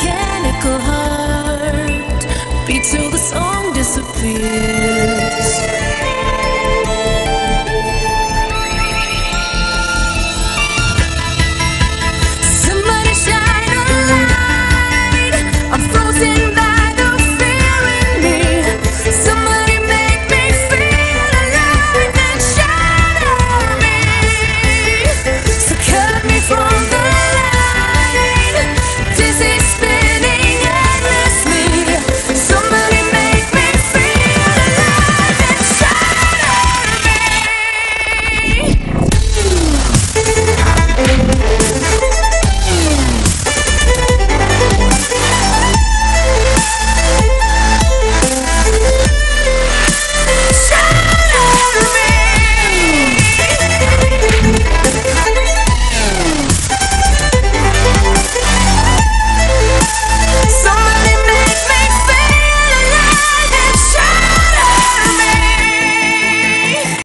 mechanical heart beat till the song disappears.